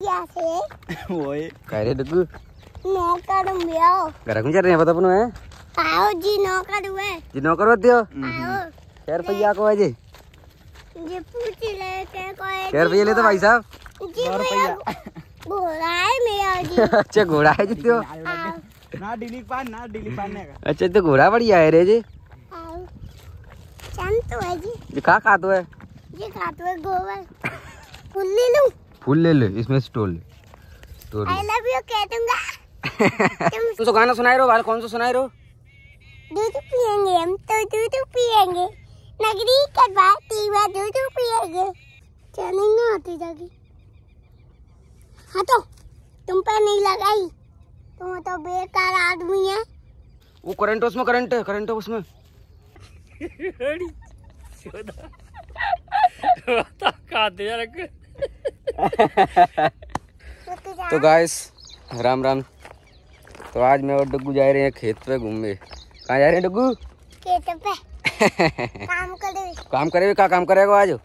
कैसे ओए कह रहे नौकर मियो घर में चल रहे हैं पता है आओ जी नौकर हुए जी नौकर होते हो आओ कै रुपया को है जी जी पूछ ले के कोई कै रुपये लेते भाई साहब जी भैया घोड़ा है मेरा जी अच्छा घोड़ा है जीते हो आओ ना डिली पान ना डिली पाने का अच्छा तो घोड़ा बढ़िया है रे जी चंद तो है जी जी कहाँ खाते है जी खाते हुए गोबर फूल लूँ फूल ले ले इसमें से तोड़ ले। तोड़ आई लव यू कह दूँगा। तुम सा गाना सुनाए रहो भाई कौन सा सुनाए रहो? दूध पियेंगे हम तो दूध पियेंगे। नगरी कटवा तीवा दूध पियेंगे। चलेंगे ना आती जागी। हाँ तो तुम पर नहीं लगाई। तुम तो बेकार आदमी है। वो करंट है उसमें करंट है करंट है उसमें तो तू जा तो गाइस राम राम। तो आज मैं और डग्गू जा रहे हैं खेत पे घूमने। कहाँ जा रहे हैं डग्गू? खेत पे। काम करे काम करेगा? क्या काम करेगा आज?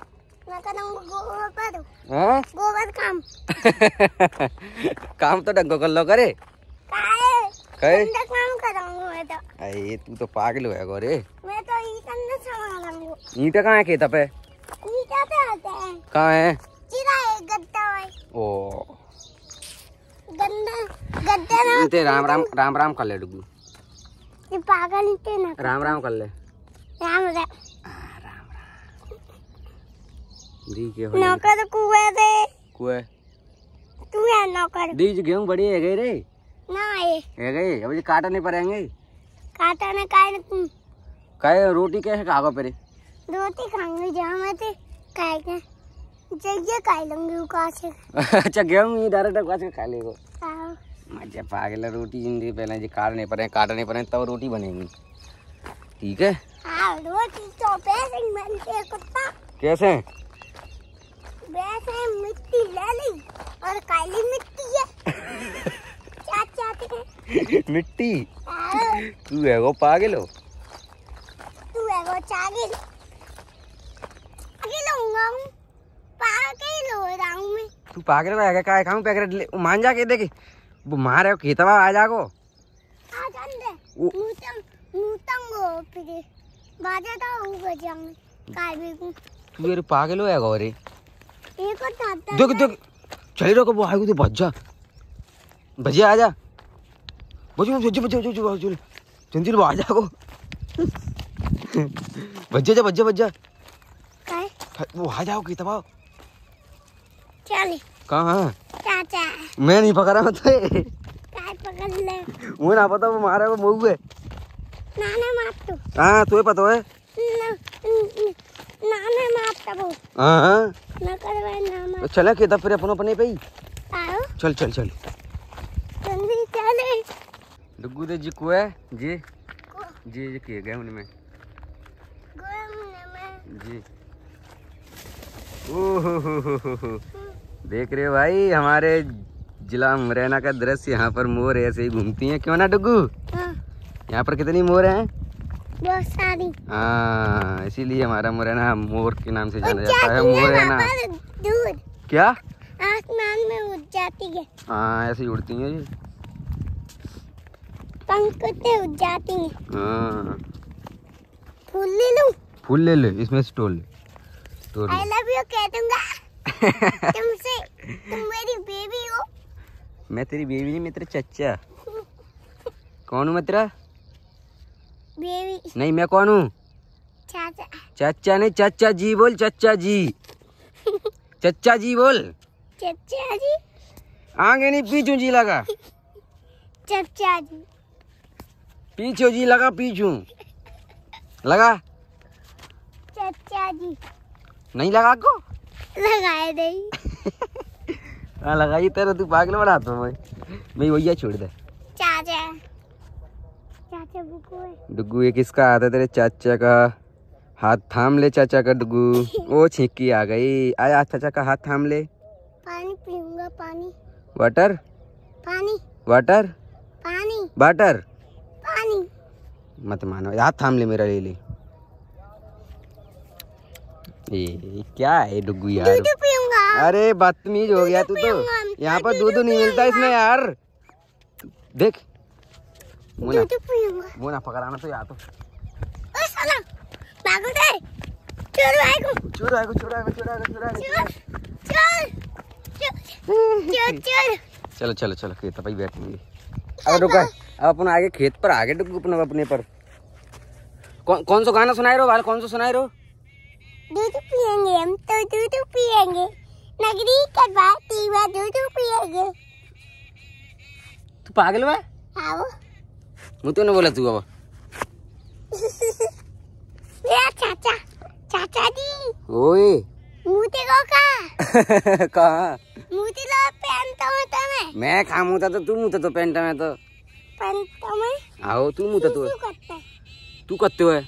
मैं गोबर हाँ? काम। काम तो डग्गो कर लो करे। काहे काम करूँगा मैं तो। अरे तू तो पागल होया गोरे। मैं तो ईटा कहाँ है खेत पे? ईटा पे आते हैं। कहाँ है है है? ओ। गद्दा ते राम राम राम राम कर ले डग्गू ये पागल थे ना। राम राम कर ले। राम राम। राम राम। दी के हो नौकर कुएँ दे कुए? तू है नौकर। दी जो गेहूँ बड़ी है गई रे? ना ये है गई? अब ये काटा नहीं पड़ेंगे काटा ना काय कहे रोटी कैसे खाओ पे रे रोटी खाऊँगी जहाँ मैं ते। काय? के जइए लूँगी उका से? अच्छा गेहूँ ही डायरेक्ट काट के खा लेगो? मज़ा पागल रोटी ज़िंदगी पहले जी काट नहीं पड़े काट नहीं पड़े तब रोटी बनेगी। ठीक है? रोटी तो पैसे बनते कुत्ता। कैसे? वैसे मिट्टी ले ली और काली मिट्टी है। क्या चाहते हैं मिट्टी? तू है वो पागल हो? तू है वो चागिल। लूँगा। हूँ ही हूँ तू पागल है क्या? खाऊं पैकेट ले। मान जा के देखे। वो मारे हो खेतवा आ जागो आ जाने वो- मुतंग मुतंग हो फिर। बाजा तो हो बजाऊँगे काय भी को तू यार पागल हो गो रे। एक और ताता देख देख। चली रहो वो आएगा तो भज जा। भजिया आ जा बजो बजो बजो बजो बजो जल्दी वो आ जागो भज्जा जा भज्जा भज्जा काय? वो आ जाओ खेतवा कहाँ चाचा। मैं नहीं पकड़ा मत काय पकड़ ना पता वो मारा वो मुँह है। तो। हाँ तुम्हें पता है। ना तो। हाँ हाँ। तो चले खेता फिर अपनों अपने पे ही। चल चल चल। डुगू दे जी कुए जी। जी जी किए गए उनमें। घूमने में जी। ओहो देख रहे हो भाई हमारे जिला मुरैना का दृश्य यहाँ पर मोर ऐसे ही घूमती हैं। क्यों ना डुगू? हाँ। यहाँ पर कितनी मोर हैं? बहुत सारी। हाँ इसीलिए हमारा मुरैना मोर के नाम से जाना जाता है है मुरैना दूर। क्या? आसमान में उड़ जाती है। हाँ ऐसे ही उड़ती हैं जी पंख से उड़ जाती है। हाँ। फूल ले लूँ? फूल ले ले इसमें से तोड़ ले। आई लव यू कह दूँगा। तुमसे तुम मेरी बेबी हो। मैं तेरी बेबी नहीं मैं तेरा चच्चा। कौन हूँ मैं तेरा? बेबी नहीं मैं कौन हूँ? चाचा। चच्चा नहीं चच्चा जी बोल चच्चा जी। चच्चा जी बोल। चचा जी। आगे नहीं पीछू जी लगा। चचा जी। पीछू जी लगा पीछू। लगा। चचा जी। नहीं लगा को? लगाए नहीं। हाँ लगाई तेरा तू पागल बना तो भाई। मैं भैया छोड़ दे। चाचा चाचा बुको है। डुगू ये किसका हाथ है तेरे? चाचा का हाथ थाम ले चाचा का डुगू ओ छिक्की आ गई। आया चाचा का हाथ थाम ले। पानी पीऊँगा पानी। वाटर पानी। वाटर पानी। वाटर पानी। मत मानो हाथ थाम ले मेरा ले ले। क्या है डुगू यार? अरे बदतमीज हो गया तू तो। यहाँ पर दूध नहीं मिलता इसमें यार। देख। मुना ना दूध पीऊँगा। वो ना पकड़ाना तो यार तो। चल भागो चोर आएगा चोर आएगा चोर आएगा चोर आएगा चल चल खेत भाई बैठेंगे। अब रुका अब अपन आगे खेत पर आगे डुक अपने पर। कौन कौन सा गाना सुनाए रहो वाल कौन सा सुनाए रो दूध पिएँगे हम तो दूध पिएँगे नगरी करवा तीवा दूध पिएँगे तू पागल हुआ आओ मुझे ना बोला तू अब मेरा चाचा चाचा जी ओए मुझे को का कहा मुझे लो पहनता हूँ तो मैं मैं खा मुँह तो तू मुँह तो पेंट में तो पहनता मैं आओ तू मुँह तो सुसु करता तू करते दो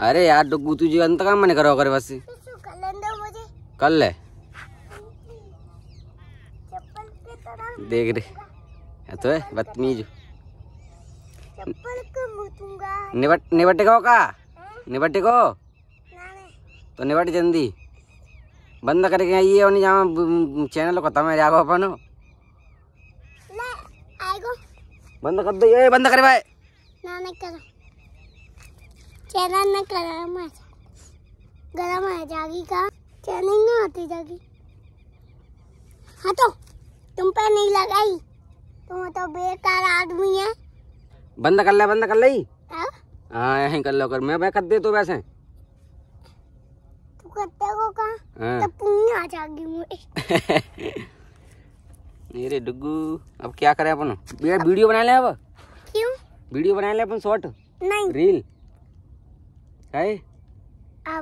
अरे यार डुगू तुझे अंत काम मैंने करो करे बस। कर ले की देख रे। तो है बदतमीज। को निबट निबटे को? का निबटे को तो निबट जल्दी। बंद करके आइए और जहाँ चैनल खत्म है जाओ अपन। बंद कर दो ये बंद करे भाई। नाने करो। चैनल न गरम है गरम है जागी का? चैनल ना आती जागी हाँ तो तुम पे नहीं लगाई? तुम तो बेकार आदमी है। बंद कर ले बंद कर ले। हाँ? हाँ यहीं कर लो कर। मैं भाई दे तो वैसे। तू करते हो का? हाँ। तो पुण्य आ जाएगी मुझे। मेरे डुगू अब क्या करें अपन? यार वीडियो बना ले अब। क्यों? वीडियो बना ले अपन शॉर्ट। नहीं। रील। है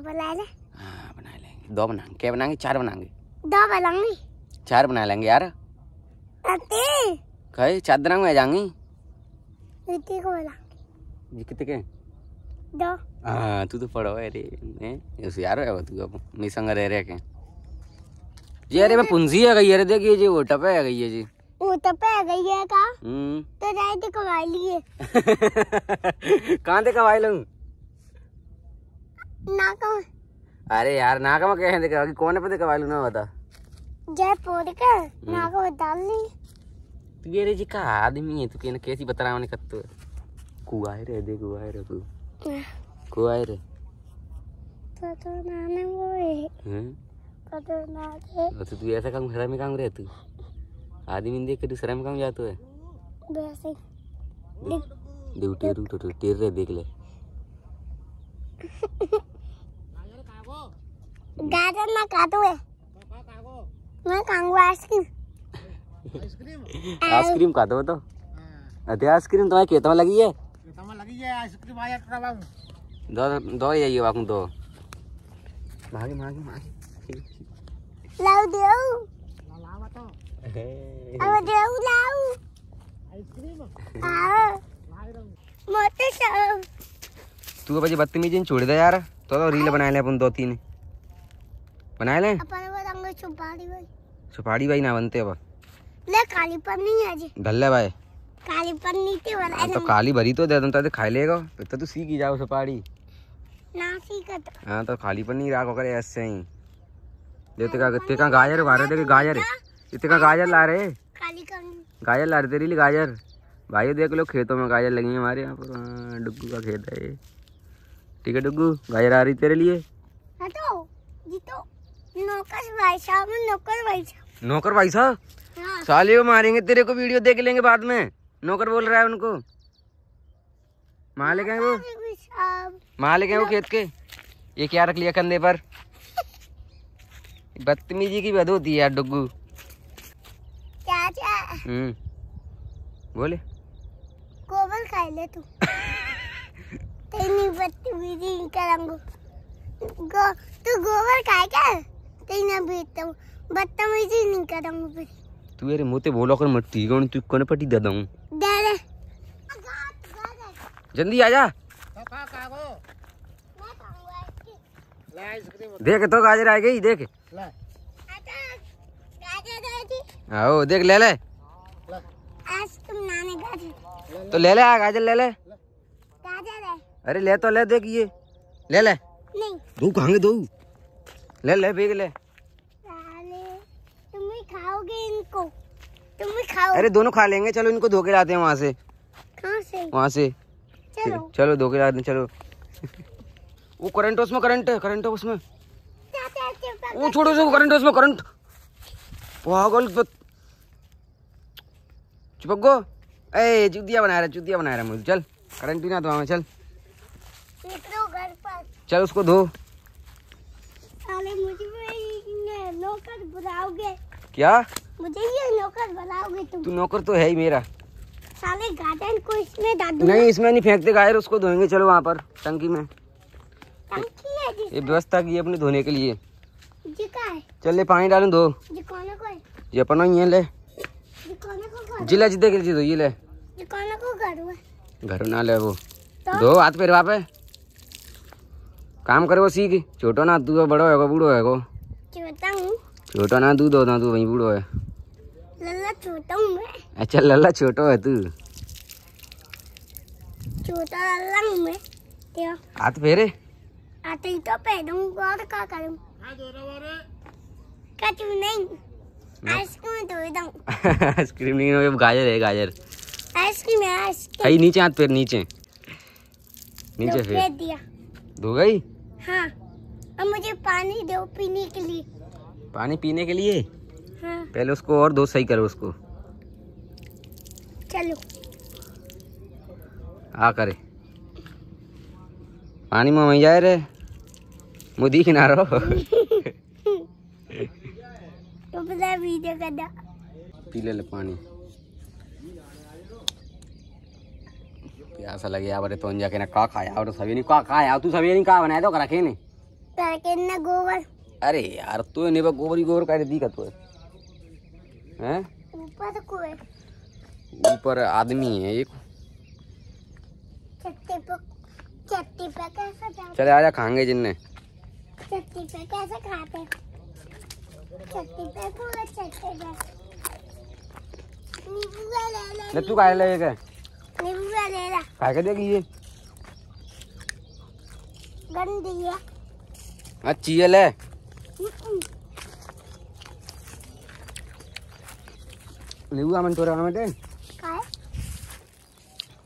बुला ले हाँ बना लेंगे दो बनाएँगे क्या बनाएँगे चार बनाएँगे दो बुलाऊँगी चार बना लेंगे यार कहे चार दिन में जाएँगे रिति को जी कितने के दो हाँ तू तो पढ़ो है रे हैं उस यार है तू अब मेरे संग रह रहे के जी अरे मैं पुंजी है गई अरे देखिए जी वो टपे है गई है जी वो तो पे गई है का हम्म तो जाए तो कमा लिए कहाँ देखा भाई लोग ना कहो अरे यार नाका में कहे देखा कि कौन पे देखा लोग ना बता। जय पोड़ कर ना को डाल ली। तू ये रे जी का आदमी है तू कहना कैसी बता रहा है कत्तो। कुआए रे देख कुआए रे तू। कुआए रे। तो तो नाने वो है तो तो ना दे और तू तू ऐसा काम शर्म में काम रहे तू। आदमी देख के तू शर्म में काम जातो है। वैसे। देख टेरू तो तो टेर रे देख ले। गाजर ना काटो है मैं खाऊँगा आइसक्रीम। आइसक्रीम? खा दो तो। अरे आइसक्रीम तुम्हारे खेत में लगी है? खेत में लगी है आइसक्रीम आया ट्रबा दो दो ही जाइए बाकू दो। भागे भागे भागे। लाओ देऊ अब देऊ लाओ। आओ। मोटे सब तू बजे बदतमीजी छोड़ दे यार। तो तो रील बना ले अपन दो तीन। बना ले? छुपाड़ी भाई। ना बनते अब। ले काली पन्नी है जी। डल्ले भाई। काली पन्नी ते वाला। हाँ, तो काली भरी तो दे दूँ तो खा लेगा। फिर तो तू सीख ही जाओ सुपाड़ी नासी का तो। हाँ तो खाली पर नहीं राखो करे ऐसे ही। देते का तेरे का गाजर रहे थे गाजर? इतने का गाजर ला रहे? काली गाजर ला रहे तेरे लिए गाजर। भाई देख लो खेतों में गाजर लगी है हमारे यहाँ पर। हाँ, डुग्गू का खेत है ठीक है डुग्गू गाजर आ रही तेरे लिए? जी तो नौकर भाई साहब नौकर भाई साहब। नौकर भाई साहब? हाँ। साले को मारेंगे तेरे को वीडियो देख लेंगे बाद में। नौकर बोल रहा है उनको। मालिक है वो? मालिक है वो खेत के? ये क्या रख लिया कंधे पर? बदतमीजी की बद होती है यार चाचा हम्म। बोले। गोबर खाई ले तू। तेरी बदतमीजी करूँगा गो तू गोबर खाए क्या तेरी बेचता हूँ बदतमीजी नहीं करूँगा फिर। तू यार मुँह ते बोलो कर मट्टी कौन तू कौन पट्टी दे दूँ? दे दे। जल्दी आ जा। देख तो गाजर आ गई देख। आओ देख ले ले। आइसक्रीम नाने गाजर तो ले ले आ गाजर ले ले। गाजर है। अरे ले तो ले देख ये। ले ले। नहीं। दो कहाँ दो। ले ले बेग ले। साले को तुम भी खाओ। अरे दोनों खा लेंगे। चलो इनको धो के लाते हैं वहाँ से। कहाँ से? वहाँ से। चलो। चलो धो के लाते हैं चलो। वो करंट उसमें करंट है करंट है उसमें वो छोड़ो उसको करंट उसमें करंट। पागल चिपक गो। ए चुतिया बना रहा चुतिया बना रहा मुझे। चल करंट ही ना तो हमें चल। चल उसको धो साले मुझे भी ये नौकर बुलाओगे? क्या? मुझे ये नौकर बुलाओगे तुम। तू नौकर तो है ही मेरा। साले गार्डन को इसमें डाल दूँ नहीं इसमें नहीं फेंकते गायर उसको धोएँगे चलो वहाँ पर टंकी में। टंकी है ये व्यवस्था की अपने धोने के लिए। जी है? चल ले पानी डालूं धो। जी कौन है? ये अपना ही है ले। को जिला जिद्दे के दो ये ले। घर ना ले वो। तो? दो हाथ पैर वापे। काम करे वो सीख छोटो ना तू बड़ो है बूढ़ो है छोटा ना तू दो ना तू वही बूढ़ो है। लल्ला छोटा हूँ मैं। अच्छा लल्ला छोटो है तू। छोटा लल्ला हूँ मैं। क्या? हाथ फेरे। आते ही तो पहनूँगा और क्या करूँ? कचू नहीं आइसक्रीम धो दूँ आइसक्रीम नहीं है, गाजर है गाजर। आइसक्रीम है आइसक्रीम। कहीं नीचे हाथ पैर नीचे। नीचे दो फिर दिया। धो गई? हाँ अब मुझे पानी दो पीने के लिए। पानी पीने के लिए? हाँ। पहले उसको और दो सही करो उसको। चलो। आ करे। पानी में वहीं जाए रे मुँह दिख ना रहो तो पता वीडियो कर दो पी ले ले पानी। प्यासा लगे यार तो जाके ना। का खाया? और सभी नहीं का खाया? तू सभी नहीं का बनाया तो रखे ने करके न गोबर। अरे यार तू नहीं गोबर ही गोबर का दी का तू हैं? ऊपर को है ऊपर आदमी है एक. चट्टी पे चट्टी पे कैसे जाते? चले आजा खाएँगे जिनने. चट्टी पे कैसे खाते? चट्टी पे पूरा चट्टी पे. नींबू का ले ले ले तू खाए ले के नींबू का ले ला. खा के देगी ये गंदी है. अच्छी है ले हम्म, नींबू आमन तोरे आमन दे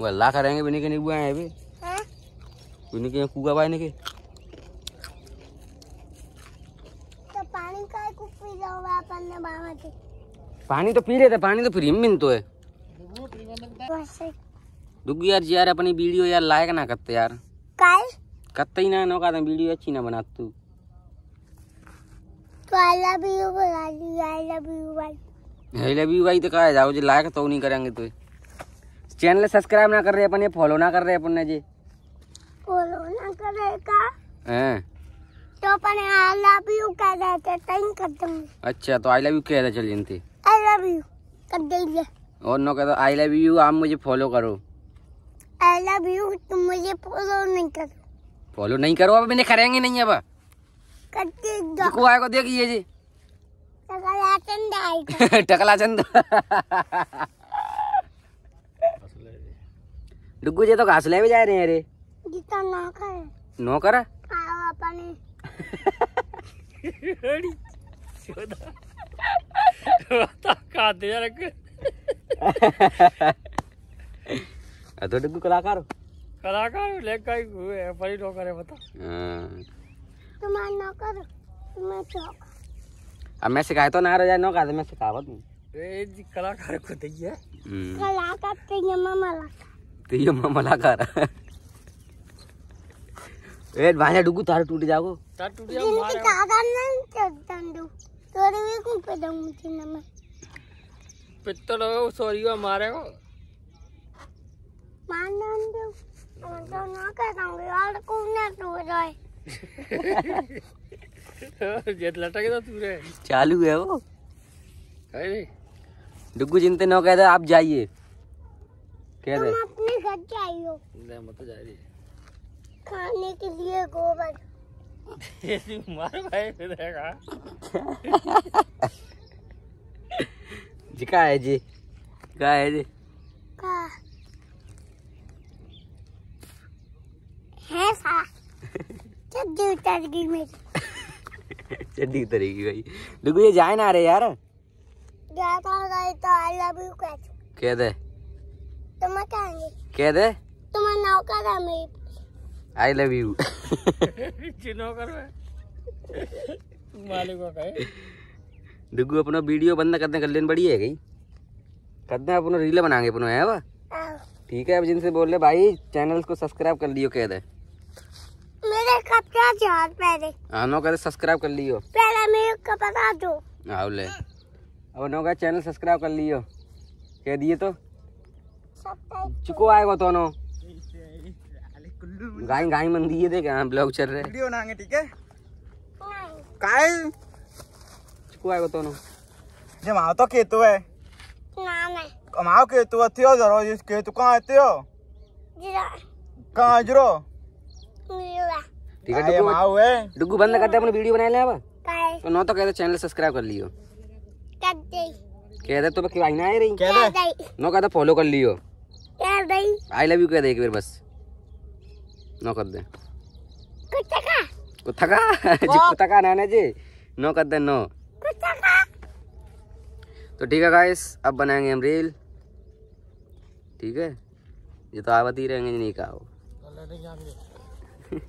वो अल्लाह करेंगे बिनी के नींबू आए भी हैं? बिनी के कुआ बाय के? तो पानी का एक पी लो अपन ने बाबा के। पानी तो पी रहे थे पानी तो फ्री में मिलतो है। यार जी यार अपनी वीडियो यार लायक ना करते यार। कल करते ही ना नौका वीडियो अच्छी ना बना तू। तो आई लव यू बुला आई लव यू भाई आई लव यू भाई तो कहा जाओ जी लायक तो नहीं करेंगे तो। चैनल सब्सक्राइब ना कर रहे अपन ये फॉलो ना कर रहे अपन ने जी। बोलो ना करेगा हैं। तो अपन आई लव यू कह देते तई कर दूँगी। अच्छा तो आई लव यू कह चल जनती आई लव यू कर देंगे। और नो कहता आई लव यू आप मुझे फॉलो करो। आई लव यू तुम मुझे फॉलो नहीं करो। फॉलो नहीं करो अब मैंने करेंगे नहीं अब। दो। को आएगा देखिए जी। चंद टकला चंद डुगू जी तो घास ले भी जा रहे हैं रे। जितना ना करे नो कर तो डुगू कलाकार कलाकार लेकर ही हुए परी नो करे बता। हाँ। तुम्हारा ना करो तुम्हें चौक अब मैं सिखाए तो ना रह जाए नो कहा मैं सिखावत हूँ ए जी कलाकार को दी है हम्म, खला करते हैं मामा तो ये मला कर ए भाई डुगू तार टूट जाओ ता टूटिया जिनकी मारे। कागा नहीं चलता दो तोरे भी को पे दऊं मुझे ना मैं। पित्तल हो सोरियो मारेगा मान ना दो तो ना करूँगी और को ना तो जाए। तो तू चालू है वो। डुगू जिनते नो कहते आप जाइए। कह दे। तुम अपने घर जाइयो। ले मत जा रही खाने के लिए गोबर। ये मार भाई फिर देगा जी का है जी। का है जी। का है सा चड्डी उतर गई मेरी। चड्डी तरीकी भाई। डुगू ये जाए ना रे यार। ज़्यादा हो गए तो आई लव यू कह कह दे। तो मैं कहेंगे? कह दे। तुम्हें नौकर है मेरी आई लव यू चिन्हो कर मालिक को कहे डुगू अपना वीडियो बंद कर दे कर लेन बड़ी है गई। कर दे अपना रील बनाएँगे अपना है वा आओ। ठीक है अब जिनसे बोल रहे भाई चैनल को सब्सक्राइब कर लियो कह दे। पहले। हाँ नो कहते सब्सक्राइब कर लियो। पहले मेरे को बता दो। आओ ले अब नो कह चैनल सब्सक्राइब कर लियो। कह दिए तो। चुको आएगा तो नो। गाय गाय मन दिए देख हाँ ब्लॉग चल रहे। वीडियो बनाएँगे ठीक है? काय चुको आएगा तो नो। जब आओ तो खेतु है। ना नहीं कमाओ खेतु थियो जरो इस खेतु कहाँ थियो जरा कहाँ जरो? ठीक है डुगू माओ है। डुगू बंद कर दे अपना वीडियो बना ले अब तो नो तो कहते चैनल सब्सक्राइब कर लियो। कर दे कह दे तो क्यों आई ना आ रही? कह दे। दे नो कहते फॉलो कर लियो। कह दे आई लव यू कह दे एक बार बस। नो कर दे। कुत्ता का। कुत्ता का? जी कुत्ता का नाना जी। नो कर दे नो। कुत्ता का। तो ठीक है गाइस अब बनाएँगे हम रील ठीक है? ये तो आवत ही रहेंगे नहीं कहा